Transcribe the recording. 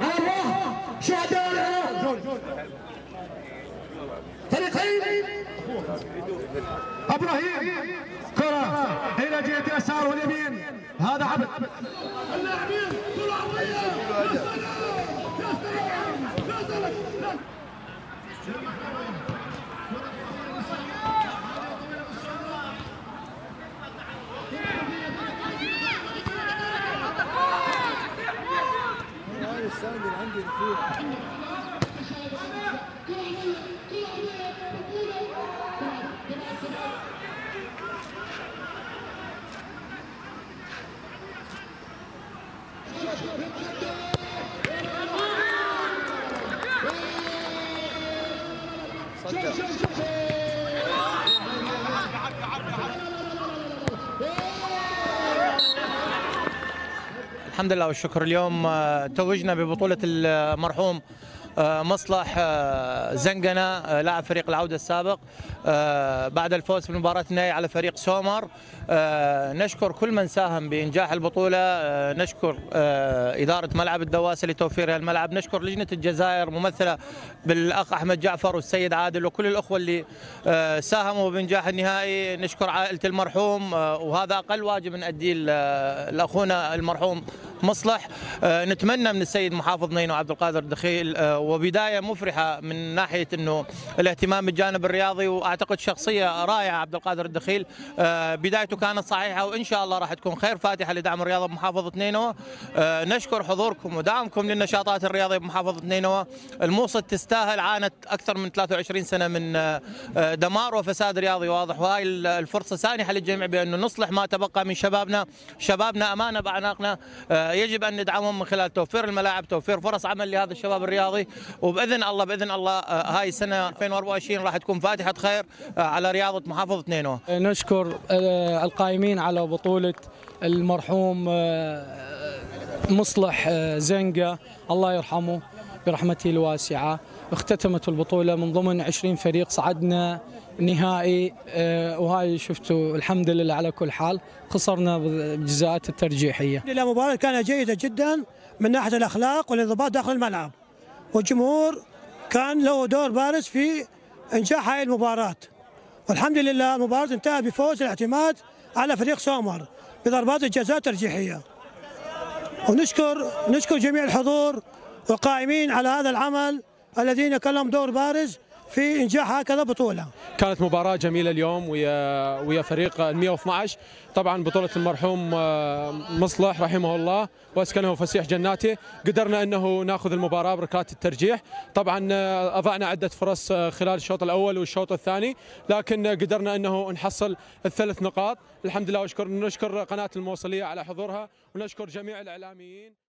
الله شهداء فريقين أبراهيم كرة إلى جهة اليسار واليمين هذا عبد. مستنزل عندي رفوع صدق الحمد لله والشكر. اليوم آه، توجنا ببطولة المرحوم آه، مصلح آه، زنقنة لاعب فريق العودة السابق بعد الفوز في مباراة النهائي على فريق سومر. نشكر كل من ساهم بإنجاح البطولة نشكر إدارة ملعب الدواسة لتوفير الملعب نشكر لجنة الجزائر ممثلة بالأخ أحمد جعفر والسيد عادل وكل الأخوة اللي ساهموا بإنجاح النهائي. نشكر عائلة المرحوم وهذا أقل واجب نأديه لأخونا المرحوم مصلح. آه، نتمنى من السيد محافظ نينو عبد القادر الدخيل آه، وبداية مفرحة من ناحية إنه الاهتمام بالجانب الرياضي وأعتقد شخصية رائعة عبد القادر الدخيل آه، بدايته كانت صحيحة وإن شاء الله راح تكون خير فاتحة لدعم الرياضة بمحافظة نينوى. نشكر حضوركم ودعمكم للنشاطات الرياضية بمحافظة نينوى. الموصل تستاهل عانت أكثر من 23 سنة من دمار وفساد رياضي واضح. وهاي الفرصة سانحة للجميع بأنه نصلح ما تبقى من شبابنا. شبابنا أمانة بأعناقنا. يجب أن ندعمهم من خلال توفير الملاعب توفير فرص عمل لهذا الشباب الرياضي. وبإذن الله بإذن الله آه، هاي السنة 2024 راح تكون فاتحة خير آه، على رياضة محافظة نينوى. نشكر آه، القائمين على بطولة المرحوم مصلح زنقة. الله يرحمه. برحمته الواسعة اختتمت البطولة من ضمن 20 فريق صعدنا نهائي آه، وهاي شفتوا الحمد لله على كل حال خسرنا بالجزاءات الترجيحية. الحمد لله مباراة كانت جيدة جدا من ناحية الأخلاق والانضباط داخل الملعب. والجمهور كان له دور بارز في إنجاح هذه المباراة. والحمد لله المباراة انتهت بفوز الاعتماد على فريق سومر بضربات الجزاء الترجيحية. ونشكر نشكر جميع الحضور والقائمين على هذا العمل الذين لهم دور بارز في إنجاح هكذا بطولة. كانت مباراة جميلة اليوم ويا ويا فريق ال 112 طبعا بطولة المرحوم آه، مصلح رحمه الله وأسكنه فسيح جناته قدرنا أنه ناخذ المباراة بركلات الترجيح. طبعا آه، أضعنا عدة فرص آه، خلال الشوط الأول والشوط الثاني لكن قدرنا أنه نحصل الثلاث نقاط. الحمد لله واشكر نشكر قناة الموصلية على حضورها ونشكر جميع الإعلاميين.